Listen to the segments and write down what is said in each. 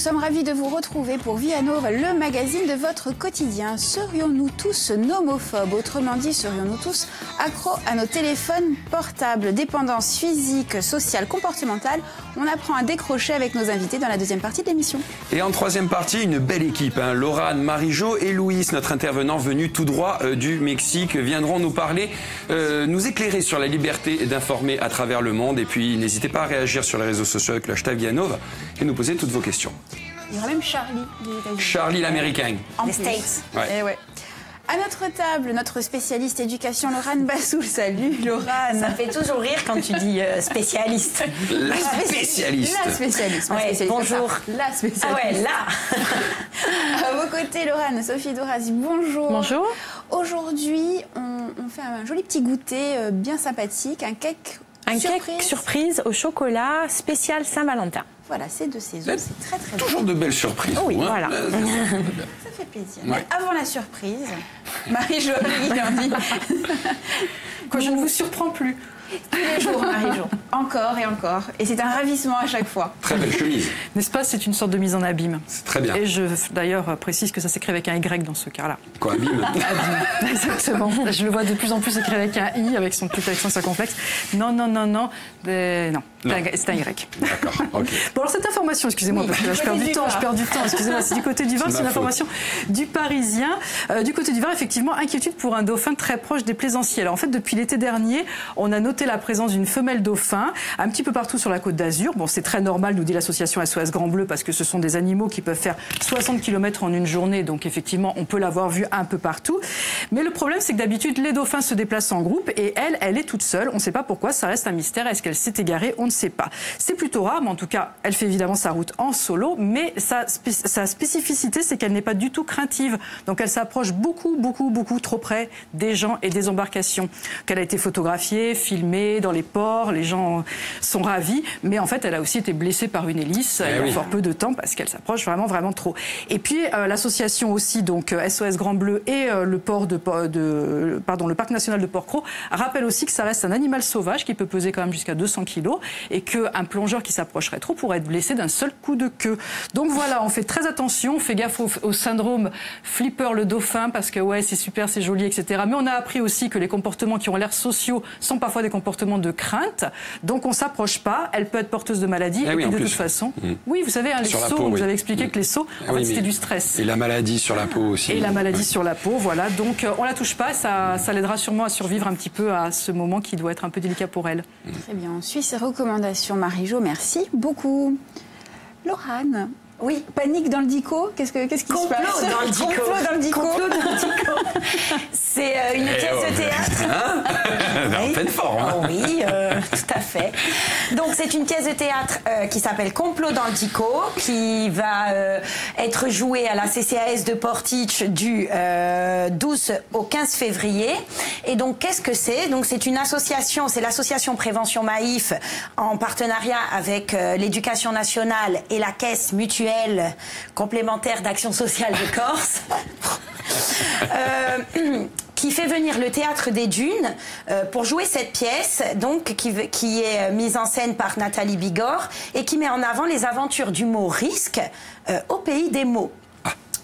sommes ravis de vous retrouver pour Vianova, le magazine de votre quotidien. Serions-nous tous nomophobes Autrement dit, serions-nous tous accros à nos téléphones portables? Dépendance physique, sociale, comportementale On apprend à décrocher avec nos invités dans la deuxième partie de l'émission. Et en troisième partie, une belle équipe. Hein. Laurane, Marie-Jo et Louis, notre intervenant venu tout droit euh, du Mexique, viendront nous parler, euh, nous éclairer sur la liberté d'informer à travers le monde. Et puis, n'hésitez pas à réagir sur les réseaux sociaux avec le hashtag Vianova et nous poser toutes vos questions. Il y aura même Charlie des États-Unis. Charlie l'américain. En Les plus. States. Ouais. Eh ouais. À notre table, notre spécialiste éducation, Laurane Bassoul. Salut, Laurane. Ça me fait toujours rire quand tu dis euh, spécialiste. La spécialiste. La spécialiste. ma Ouais, spécialiste, bonjour. La spécialiste. Ah ouais, là À vos côtés, Laurane, Sophie Dorazi, bonjour. Bonjour. Aujourd'hui, on, on fait un joli petit goûter euh, bien sympathique, un cake Un surprise. cake surprise au chocolat spécial Saint-Valentin. Voilà, c'est de saison, c'est très très. Toujours de belles surprises. Oui, vous, hein. voilà. Euh, Ça fait plaisir. Ouais. Avant la surprise, Marie-Jolie en dit Quand je ne vous surprends plus. Tous les jours, Marie-Jo. Encore et encore. Et c'est un ravissement à chaque fois. Très belle chemise. N'est-ce pas? C'est une sorte de mise en abîme. C'est très bien. Et je d'ailleurs précise que ça s'écrit avec un Y dans ce cas-là. Quoi, abîme? Exactement. Je le vois de plus en plus écrit avec un I, avec son petit accent circonflexe. Non, non, non, non. Non, Non. c'est un Y. D'accord. Bon, alors cette information, excusez-moi, Oui, parce que là, je perds du du temps, je perds du temps, excusez-moi, c'est du côté du vin, C'est une faute. information du Parisien. Euh, du côté du vin, effectivement, inquiétude pour un dauphin très proche des plaisanciers. Alors, en fait, depuis l'été dernier, on a noté la présence d'une femelle dauphin un petit peu partout sur la côte d'Azur. Bon, c'est très normal, nous dit l'association SOS Grand Bleu, parce que ce sont des animaux qui peuvent faire 60 km en une journée, donc effectivement, on peut l'avoir vu un peu partout. Mais le problème, c'est que d'habitude, les dauphins se déplacent en groupe et elle, elle est toute seule. On ne sait pas pourquoi, ça reste un mystère. Est-ce qu'elle s'est égarée? On ne sait pas. C'est plutôt rare, mais en tout cas, elle fait évidemment sa route en solo. Mais sa, sa spécificité, c'est qu'elle n'est pas du tout craintive. Donc elle s'approche beaucoup, beaucoup, beaucoup trop près des gens et des embarcations. Qu'elle a été photographiée, filmée dans les ports, les gens sont ravis. Mais en fait, elle a aussi été blessée par une hélice Eh il y a oui. fort peu de temps parce qu'elle s'approche vraiment, vraiment trop. Et puis euh, l'association aussi, donc euh, SOS Grand Bleu et euh, le port de, de, pardon, le parc national de Port-Cros rappellent aussi que ça reste un animal sauvage qui peut peser quand même jusqu'à 200 kilos et qu'un plongeur qui s'approcherait trop pourrait être blessé d'un seul coup de queue. Donc voilà, on fait très attention, on fait gaffe au, au syndrome flipper le dauphin parce que ouais, c'est super, c'est joli, etc. Mais on a appris aussi que les comportements qui ont l'air sociaux sont parfois des comportements de crainte. Donc on s'approche pas. Elle peut être porteuse de maladies. Ah et oui, puis en de plus. toute façon, Mm. oui, vous savez, hein, les Sur sauts, peau, vous oui. avez expliqué Mm. que les sauts, Ah en oui, fait, c'était du stress. Et la maladie sur la peau aussi. Et la maladie Ouais. sur la peau, voilà. Donc euh, on la touche pas, ça, ça l'aidera sûrement à survivre un petit peu à ce moment qui doit être un peu délicat pour elle. Très bien, on suit ces recommandations, Marie-Jo. Merci beaucoup. Laurane, Oui. panique dans le dico Qu'est-ce que- qu'est-ce qui se passe dans le dico. Complot dans le dico. Complot dans le dico. C'est euh, une Eh, pleine forme. hein. Oh oui, euh, tout à fait. Donc c'est une pièce de théâtre euh, qui s'appelle Complot dans le Dico, qui va euh, être jouée à la CCAS de Portich du euh, 12 au 15 février. Et donc qu'est-ce que c'est? Donc c'est une association, c'est l'association Prévention Maïf en partenariat avec l'éducation nationale et la caisse mutuelle complémentaire d'action sociale de Corse. Qui fait venir le théâtre des Dunes euh, pour jouer cette pièce, donc qui, est euh, mise en scène par Nathalie Bigorre et qui met en avant les aventures du mot risque euh, au pays des mots.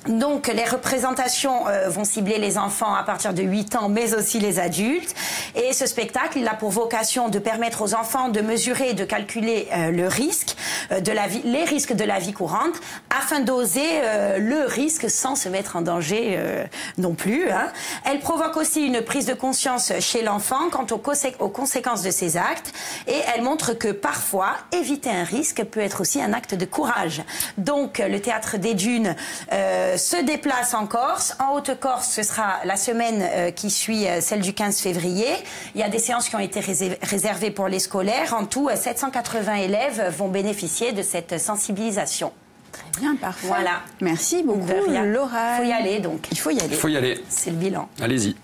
Donc les représentations vont cibler les enfants à partir de 8 ans, mais aussi les adultes. Et ce spectacle, il a pour vocation de permettre aux enfants de mesurer et de calculer le risque de la vie, les risques de la vie courante, afin d'oser euh, le risque sans se mettre en danger euh, non plus. hein. Elle provoque aussi une prise de conscience chez l'enfant quant aux, aux conséquences de ses actes, et elle montre que parfois éviter un risque peut être aussi un acte de courage. Donc le théâtre des Dunes euh, se déplace en Corse. En Haute-Corse, ce sera la semaine euh, qui suit euh, celle du 15 février. Il y a des séances qui ont été réservées pour les scolaires. En tout, euh, 780 élèves vont bénéficier de cette sensibilisation. Très bien, parfait. Voilà. Merci beaucoup, rien. Laurane. Faut y aller donc. Il faut y aller. Il faut y aller. C'est le bilan. Allez-y.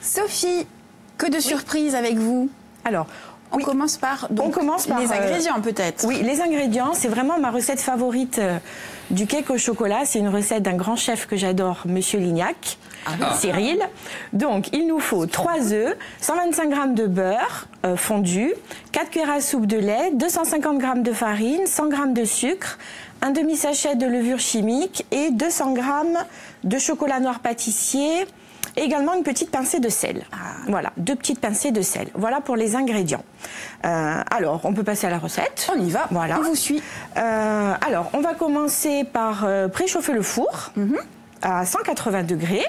Sophie, que de surprises avec vous Alors, On commence par, donc, On commence par, les euh, ingrédients peut-être. Oui, les ingrédients, c'est vraiment ma recette favorite euh, du cake au chocolat. C'est une recette d'un grand chef que j'adore, Monsieur Lignac, Cyril. Donc, il nous faut 3 œufs, 125 g de beurre euh, fondu, 4 cuillères à soupe de lait, 250 g de farine, 100 g de sucre, un demi-sachet de levure chimique et 200 g de chocolat noir pâtissier. Et également une petite pincée de sel. Voilà, deux petites pincées de sel. Voilà pour les ingrédients. Euh, alors, on peut passer à la recette. On y va, Voilà. on vous suit. Euh, alors, on va commencer par euh, préchauffer le four à 180 degrés.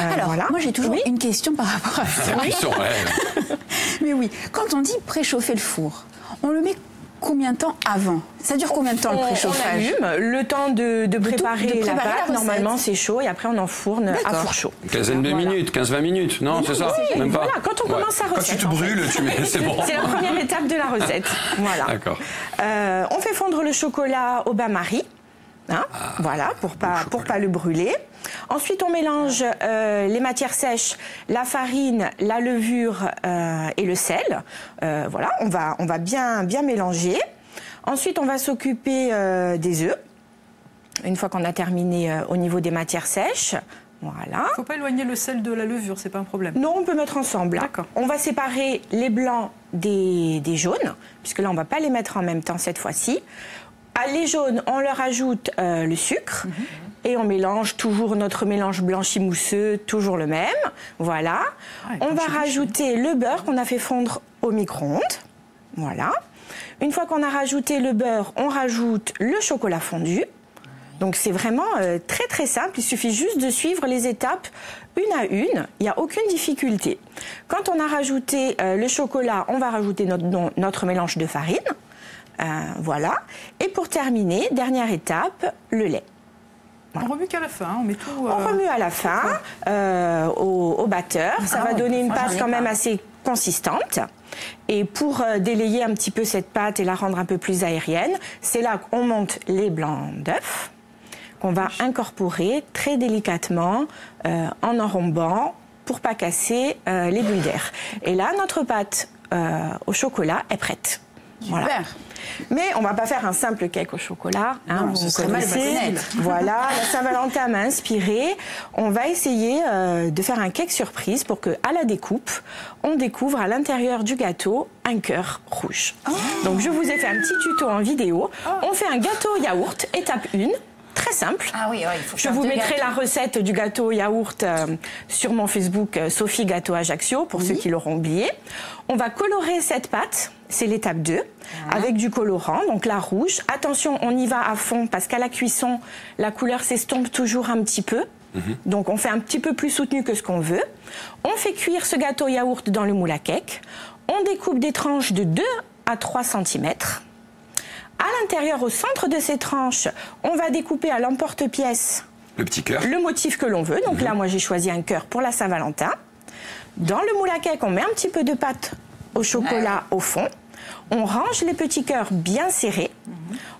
Euh, Alors, voilà. moi j'ai toujours Oui. une question par rapport à ça. Ouais. Mais oui, quand on dit préchauffer le four, on le met combien de temps avant Ça dure combien de temps le préchauffage On allume le temps de, de préparer, de préparer la la pâte. recette. Normalement, c'est chaud et après on enfourne à four chaud. Une quinzaine de Voilà. minutes, 15-20 minutes, non, c'est ça oui, Même pas quand on commence la Quand tu recette, te brûles, tu mets, c'est bon. C'est la première étape de la recette. Voilà. D'accord. Euh, on fait fondre le chocolat au bain-marie. Hein, voilà, pour pas, pour pas le brûler. Ensuite, on mélange euh, les matières sèches, la farine, la levure euh, et le sel. Euh, voilà, on va, on va bien, bien mélanger. Ensuite, on va s'occuper euh, des œufs. Une fois qu'on a terminé euh, au niveau des matières sèches, voilà. Faut pas éloigner le sel de la levure, c'est pas un problème. Non, on peut mettre ensemble. hein. D'accord. On va séparer les blancs des, des jaunes, puisque là, on va pas les mettre en même temps cette fois-ci. À les jaunes, on leur ajoute euh, le sucre. Mhm. Et on mélange toujours notre mélange blanchi mousseux, toujours le même. Voilà. Ouais, on va rajouter le beurre qu'on a fait fondre au micro-ondes. Voilà. Une fois qu'on a rajouté le beurre, on rajoute le chocolat fondu. Donc c'est vraiment euh, très très simple, il suffit juste de suivre les étapes une à une, il n'y a aucune difficulté. Quand on a rajouté euh, le chocolat, on va rajouter notre mélange de farine. Euh, voilà. Et pour terminer, dernière étape, le lait. On remue qu'à la fin, hein, on met tout. On euh, remue à la fin euh, au, au batteur. Ça Ah va ouais, donner une pâte quand même pas. assez consistante. Et pour euh, délayer un petit peu cette pâte et la rendre un peu plus aérienne, c'est là qu'on monte les blancs d'œufs qu'on va incorporer très délicatement euh, en enrobant pour pas casser euh, les bulles d'air. Et là, notre pâte euh, au chocolat est prête. Voilà. Super. Mais on va pas faire un simple cake au chocolat. hein, Non, vous connaissez. Voilà, la Saint-Valentin m'a inspiré. On va essayer euh, de faire un cake surprise pour que, à la découpe, on découvre à l'intérieur du gâteau un cœur rouge. Oh. Donc je vous ai fait un petit tuto en vidéo. On fait un gâteau yaourt, étape 1. Très simple. Ah oui, ouais, il faut Je vous mettrai gâteaux. la recette du gâteau yaourt euh, sur mon Facebook euh, Sophie Gâteau Ajaccio pour ceux qui l'auront oublié. On va colorer cette pâte, c'est l'étape 2, avec du colorant, donc la rouge. Attention, on y va à fond parce qu'à la cuisson, la couleur s'estompe toujours un petit peu. Donc on fait un petit peu plus soutenu que ce qu'on veut. On fait cuire ce gâteau yaourt dans le moule à cake. On découpe des tranches de 2 à 3 cm. À l'intérieur, au centre de ces tranches, on va découper à l'emporte-pièce Le petit cœur. le motif que l'on veut. Donc là, moi, j'ai choisi un cœur pour la Saint-Valentin. Dans le moule à cake, on met un petit peu de pâte au chocolat au fond. On range les petits cœurs bien serrés.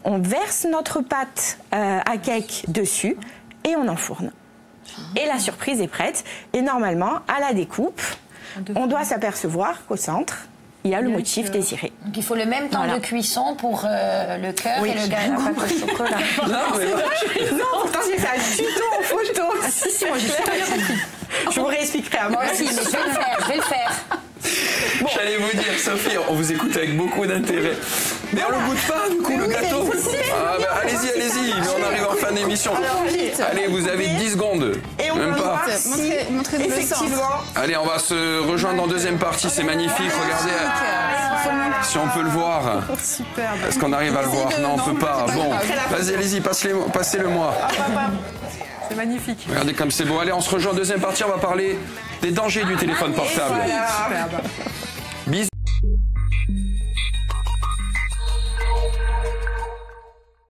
On verse notre pâte euh, à cake dessus et on enfourne. Et la surprise est prête. Et normalement, à la découpe, on doit s'apercevoir qu'au centre, il y a le motif désiré. Donc il faut le même temps Voilà. de cuisson pour euh, le cœur Oui, et le gâteau au chocolat. Non, mais- Non, pourtant j'ai fait un tuto en photo. si, si, moi j'ai super bien compris. Je vous réexpliquerai à Moi aussi, mais je vais le faire, je vais le faire. J'allais vous dire, Sophie, on vous écoute avec beaucoup d'intérêt. Mais on le goûte pas, du coup, le gâteau. Ah, bah, allez-y, allez-y, mais on arrive en fin d'émission. Allez, vous avez 10 secondes. Et on Même va pas. Montrez- effectivement, Allez, on va se rejoindre en deuxième partie, c'est magnifique, regardez. Si on peut le voir. Superbe. Est-ce qu'on arrive à le voir Non, on peut pas. Bon, vas-y, allez-y, passez-le- moi. C'est magnifique. Regardez comme c'est beau. Allez, on se rejoint en deuxième partie, on va parler des dangers du téléphone portable.